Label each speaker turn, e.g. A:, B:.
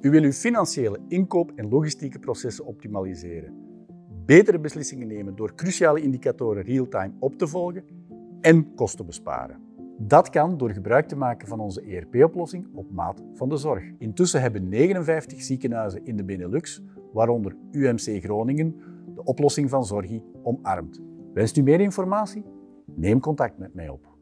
A: U wil uw financiële inkoop- en logistieke processen optimaliseren. Betere beslissingen nemen door cruciale indicatoren real-time op te volgen en kosten besparen. Dat kan door gebruik te maken van onze ERP-oplossing op maat van de zorg. Intussen hebben 59 ziekenhuizen in de Benelux, waaronder UMC Groningen, de oplossing van Zorgi omarmd. Wenst u meer informatie? Neem contact met mij op.